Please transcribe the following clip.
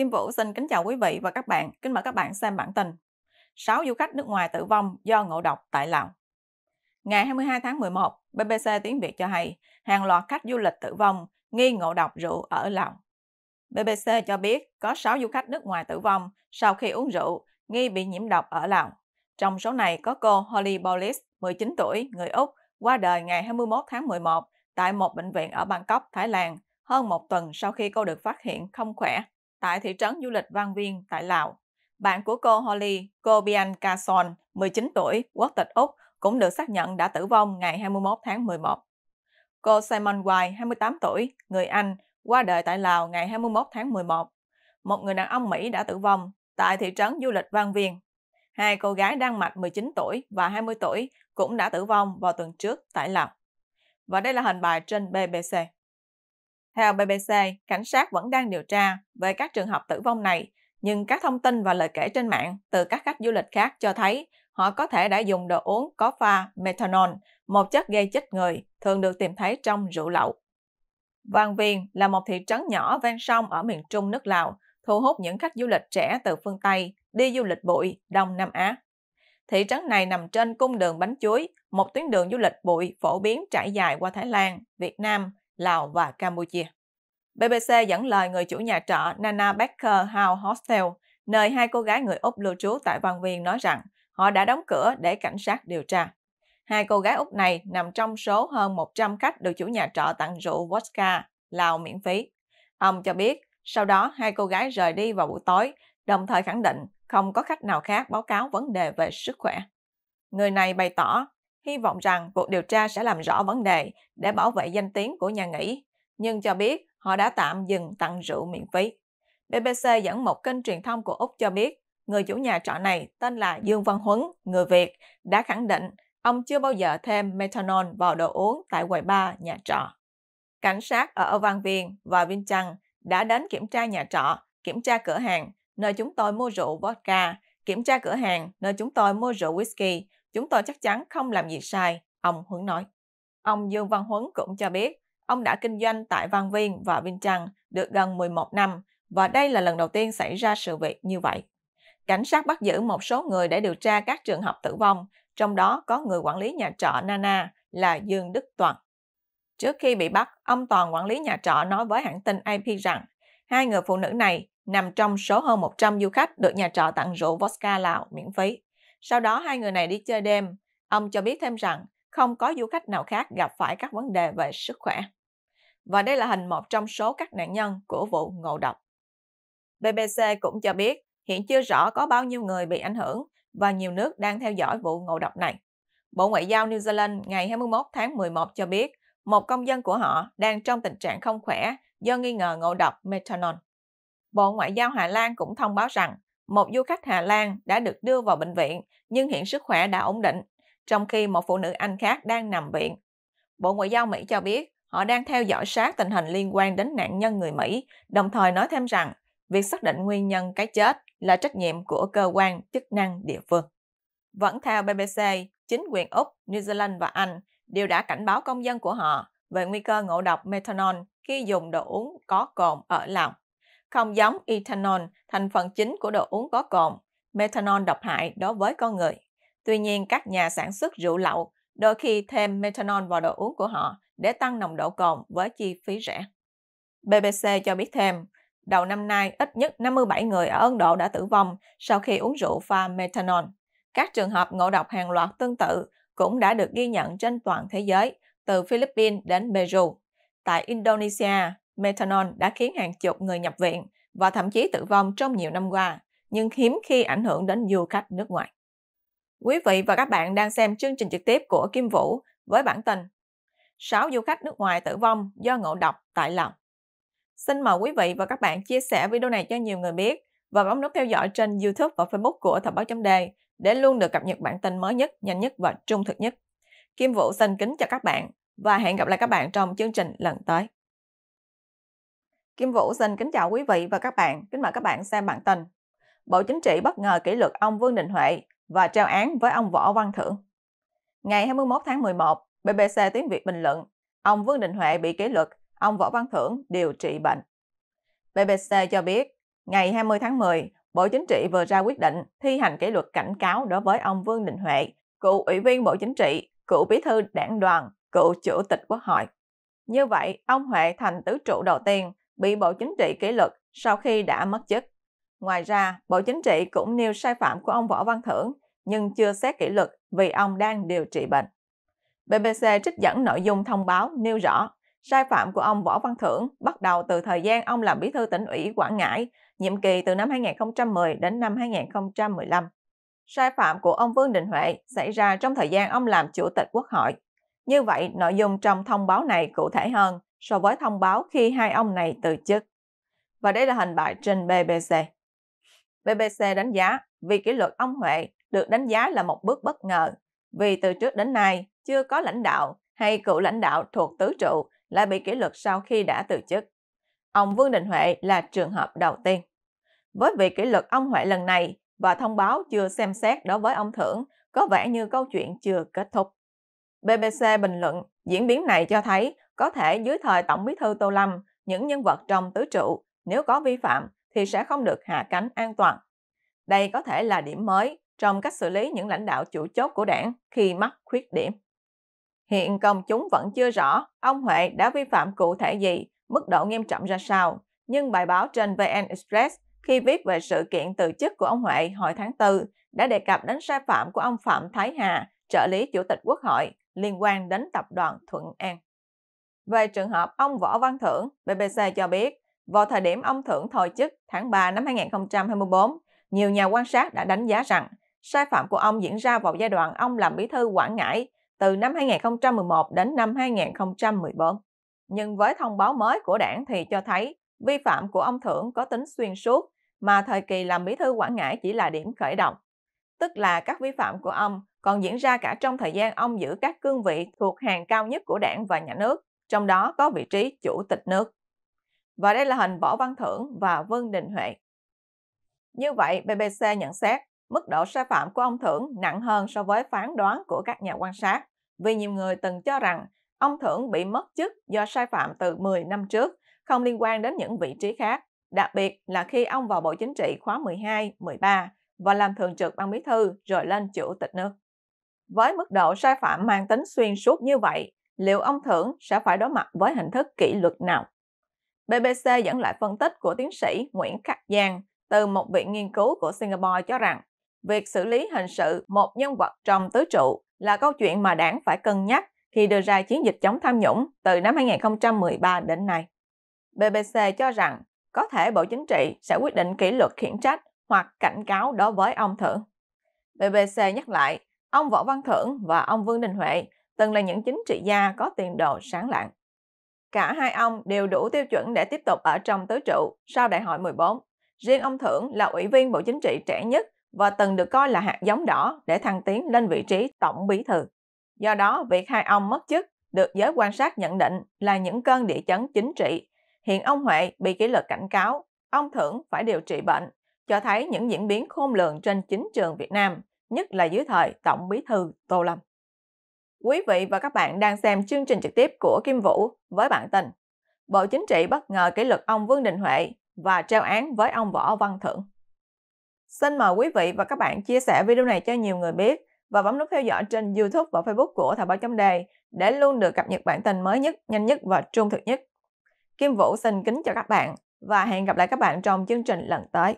Kim Vũ xin kính chào quý vị và các bạn. Kính mời các bạn xem bản tin. 6 du khách nước ngoài tử vong do ngộ độc tại Lào. Ngày 22 tháng 11, BBC Tiếng Việt cho hay hàng loạt khách du lịch tử vong nghi ngộ độc rượu ở Lào. BBC cho biết có 6 du khách nước ngoài tử vong sau khi uống rượu nghi bị nhiễm độc ở Lào. Trong số này có cô Holly Bolis, 19 tuổi, người Úc, qua đời ngày 21 tháng 11 tại một bệnh viện ở Bangkok, Thái Lan, hơn một tuần sau khi cô được phát hiện không khỏe tại thị trấn du lịch Văn Viên tại Lào. Bạn của cô Holly, cô Bianca Son, 19 tuổi, quốc tịch Úc, cũng được xác nhận đã tử vong ngày 21 tháng 11. Cô Simon White, 28 tuổi, người Anh, qua đời tại Lào ngày 21 tháng 11. Một người đàn ông Mỹ đã tử vong tại thị trấn du lịch Văn Viên. Hai cô gái Đan Mạch 19 tuổi và 20 tuổi cũng đã tử vong vào tuần trước tại Lào. Và đây là hình bài trên BBC. Theo BBC, cảnh sát vẫn đang điều tra về các trường hợp tử vong này, nhưng các thông tin và lời kể trên mạng từ các khách du lịch khác cho thấy họ có thể đã dùng đồ uống có pha methanol, một chất gây chết người, thường được tìm thấy trong rượu lậu. Vàng Viên là một thị trấn nhỏ ven sông ở miền trung nước Lào, thu hút những khách du lịch trẻ từ phương Tây đi du lịch bụi Đông Nam Á. Thị trấn này nằm trên cung đường bánh chuối, một tuyến đường du lịch bụi phổ biến trải dài qua Thái Lan, Việt Nam, Lào và Campuchia. BBC dẫn lời người chủ nhà trọ Nana Becker House Hostel, nơi hai cô gái người Úc lưu trú tại Văn Viên nói rằng họ đã đóng cửa để cảnh sát điều tra. Hai cô gái Úc này nằm trong số hơn 100 khách được chủ nhà trọ tặng rượu vodka Lào miễn phí. Ông cho biết, sau đó hai cô gái rời đi vào buổi tối, đồng thời khẳng định không có khách nào khác báo cáo vấn đề về sức khỏe. Người này bày tỏ hy vọng rằng cuộc điều tra sẽ làm rõ vấn đề để bảo vệ danh tiếng của nhà nghỉ, nhưng cho biết họ đã tạm dừng tặng rượu miễn phí. BBC dẫn một kênh truyền thông của Úc cho biết, người chủ nhà trọ này tên là Dương Văn Huấn, người Việt, đã khẳng định ông chưa bao giờ thêm methanol vào đồ uống tại quầy bar nhà trọ. Cảnh sát ở Văn Viên và Vinh Trăng đã đến kiểm tra nhà trọ, kiểm tra cửa hàng, nơi chúng tôi mua rượu vodka, kiểm tra cửa hàng, nơi chúng tôi mua rượu whisky, chúng tôi chắc chắn không làm gì sai, ông Huấn nói. Ông Dương Văn Huấn cũng cho biết, ông đã kinh doanh tại Văn Viên và Vinh Trăng được gần 11 năm và đây là lần đầu tiên xảy ra sự việc như vậy. Cảnh sát bắt giữ một số người để điều tra các trường hợp tử vong, trong đó có người quản lý nhà trọ Nana là Dương Đức Toàn. Trước khi bị bắt, ông Toàn quản lý nhà trọ nói với hãng tin AP rằng hai người phụ nữ này nằm trong số hơn 100 du khách được nhà trọ tặng rượu vodka Lào miễn phí. Sau đó hai người này đi chơi đêm. Ông cho biết thêm rằng không có du khách nào khác gặp phải các vấn đề về sức khỏe. Và đây là hình một trong số các nạn nhân của vụ ngộ độc. BBC cũng cho biết hiện chưa rõ có bao nhiêu người bị ảnh hưởng và nhiều nước đang theo dõi vụ ngộ độc này. Bộ Ngoại giao New Zealand ngày 21 tháng 11 cho biết một công dân của họ đang trong tình trạng không khỏe do nghi ngờ ngộ độc methanol. Bộ Ngoại giao Hà Lan cũng thông báo rằng một du khách Hà Lan đã được đưa vào bệnh viện nhưng hiện sức khỏe đã ổn định, trong khi một phụ nữ Anh khác đang nằm viện. Bộ Ngoại giao Mỹ cho biết họ đang theo dõi sát tình hình liên quan đến nạn nhân người Mỹ, đồng thời nói thêm rằng việc xác định nguyên nhân cái chết là trách nhiệm của cơ quan chức năng địa phương. Vẫn theo BBC, chính quyền Úc, New Zealand và Anh đều đã cảnh báo công dân của họ về nguy cơ ngộ độc methanol khi dùng đồ uống có cồn ở lòng. Không giống ethanol, thành phần chính của đồ uống có cồn, methanol độc hại đối với con người. Tuy nhiên, các nhà sản xuất rượu lậu đôi khi thêm methanol vào đồ uống của họ để tăng nồng độ cồn với chi phí rẻ. BBC cho biết thêm, đầu năm nay ít nhất 57 người ở Ấn Độ đã tử vong sau khi uống rượu pha methanol. Các trường hợp ngộ độc hàng loạt tương tự cũng đã được ghi nhận trên toàn thế giới, từ Philippines đến Peru. Tại Indonesia, methanol đã khiến hàng chục người nhập viện và thậm chí tử vong trong nhiều năm qua, nhưng hiếm khi ảnh hưởng đến du khách nước ngoài. Quý vị và các bạn đang xem chương trình trực tiếp của Kim Vũ với bản tin 6 du khách nước ngoài tử vong do ngộ độc tại Lào. Xin mời quý vị và các bạn chia sẻ video này cho nhiều người biết và bấm nút theo dõi trên YouTube và Facebook của Thời báo chấm đề để luôn được cập nhật bản tin mới nhất, nhanh nhất và trung thực nhất. Kim Vũ xin kính chào các bạn và hẹn gặp lại các bạn trong chương trình lần tới. Kim Vũ xin kính chào quý vị và các bạn, kính mời các bạn xem bản tin. Bộ Chính trị bất ngờ kỷ luật ông Vương Đình Huệ và trao án với ông Võ Văn Thưởng. Ngày 21 tháng 11, BBC Tiếng Việt bình luận, ông Vương Đình Huệ bị kỷ luật, ông Võ Văn Thưởng điều trị bệnh. BBC cho biết, Ngày 20 tháng 10, Bộ Chính trị vừa ra quyết định thi hành kỷ luật cảnh cáo đối với ông Vương Đình Huệ, cựu ủy viên Bộ Chính trị, cựu bí thư đảng đoàn, cựu chủ tịch Quốc hội. Như vậy, ông Huệ thành tứ trụ đầu tiên bị Bộ Chính trị kỷ luật sau khi đã mất chức. Ngoài ra, Bộ Chính trị cũng nêu sai phạm của ông Võ Văn Thưởng nhưng chưa xét kỷ luật vì ông đang điều trị bệnh. BBC trích dẫn nội dung thông báo nêu rõ sai phạm của ông Võ Văn Thưởng bắt đầu từ thời gian ông làm bí thư tỉnh ủy Quảng Ngãi, nhiệm kỳ từ năm 2010 đến năm 2015. Sai phạm của ông Vương Đình Huệ xảy ra trong thời gian ông làm chủ tịch Quốc hội. Như vậy, nội dung trong thông báo này cụ thể hơn so với thông báo khi hai ông này từ chức. Và đây là hình bại trên BBC. BBC đánh giá vì kỷ luật ông Huệ được đánh giá là một bước bất ngờ vì từ trước đến nay chưa có lãnh đạo hay cựu lãnh đạo thuộc tứ trụ lại bị kỷ luật sau khi đã từ chức. Ông Vương Đình Huệ là trường hợp đầu tiên. Với việc kỷ luật ông Huệ lần này và thông báo chưa xem xét đối với ông Thưởng, có vẻ như câu chuyện chưa kết thúc. BBC bình luận, diễn biến này cho thấy có thể dưới thời Tổng bí thư Tô Lâm, những nhân vật trong tứ trụ nếu có vi phạm thì sẽ không được hạ cánh an toàn. Đây có thể là điểm mới trong cách xử lý những lãnh đạo chủ chốt của đảng khi mắc khuyết điểm. Hiện công chúng vẫn chưa rõ ông Huệ đã vi phạm cụ thể gì, mức độ nghiêm trọng ra sao, nhưng bài báo trên VN Express khi viết về sự kiện từ chức của ông Huệ hồi tháng 4 đã đề cập đến sai phạm của ông Phạm Thái Hà, trợ lý chủ tịch Quốc hội liên quan đến tập đoàn Thuận An. Về trường hợp ông Võ Văn Thưởng, BBC cho biết, vào thời điểm ông Thưởng thôi chức tháng 3 năm 2024, nhiều nhà quan sát đã đánh giá rằng sai phạm của ông diễn ra vào giai đoạn ông làm bí thư Quảng Ngãi từ năm 2011 đến năm 2014. Nhưng với thông báo mới của đảng thì cho thấy vi phạm của ông Thưởng có tính xuyên suốt mà thời kỳ làm bí thư Quảng Ngãi chỉ là điểm khởi động. Tức là các vi phạm của ông còn diễn ra cả trong thời gian ông giữ các cương vị thuộc hàng cao nhất của đảng và nhà nước, trong đó có vị trí chủ tịch nước. Và đây là hình Võ Văn Thưởng và Vương Đình Huệ. Như vậy, BBC nhận xét mức độ sai phạm của ông Thưởng nặng hơn so với phán đoán của các nhà quan sát, vì nhiều người từng cho rằng ông Thưởng bị mất chức do sai phạm từ 10 năm trước, không liên quan đến những vị trí khác, đặc biệt là khi ông vào Bộ Chính trị khóa 12, 13 và làm thường trực ban bí thư rồi lên chủ tịch nước. Với mức độ sai phạm mang tính xuyên suốt như vậy, liệu ông Thưởng sẽ phải đối mặt với hình thức kỷ luật nào? BBC dẫn lại phân tích của tiến sĩ Nguyễn Khắc Giang từ một viện nghiên cứu của Singapore cho rằng việc xử lý hình sự một nhân vật trong tứ trụ là câu chuyện mà đảng phải cân nhắc khi đưa ra chiến dịch chống tham nhũng từ năm 2013 đến nay. BBC cho rằng có thể Bộ Chính trị sẽ quyết định kỷ luật khiển trách hoặc cảnh cáo đối với ông Thưởng. BBC nhắc lại, ông Võ Văn Thưởng và ông Vương Đình Huệ từng là những chính trị gia có tiền đồ sáng lạng. Cả hai ông đều đủ tiêu chuẩn để tiếp tục ở trong tứ trụ sau đại hội 14. Riêng ông Thưởng là ủy viên Bộ Chính trị trẻ nhất và từng được coi là hạt giống đỏ để thăng tiến lên vị trí tổng bí thư. Do đó, việc hai ông mất chức được giới quan sát nhận định là những cơn địa chấn chính trị. Hiện ông Huệ bị kỷ luật cảnh cáo, ông Thưởng phải điều trị bệnh, cho thấy những diễn biến khôn lường trên chính trường Việt Nam, nhất là dưới thời Tổng bí thư Tô Lâm. Quý vị và các bạn đang xem chương trình trực tiếp của Kim Vũ với bản tin Bộ Chính trị bất ngờ kỷ luật ông Vương Đình Huệ và treo án với ông Võ Văn Thưởng. Xin mời quý vị và các bạn chia sẻ video này cho nhiều người biết và bấm nút theo dõi trên YouTube và Facebook của Thời báo chấm đề để luôn được cập nhật bản tin mới nhất, nhanh nhất và trung thực nhất. Kim Vũ xin kính chào các bạn và hẹn gặp lại các bạn trong chương trình lần tới.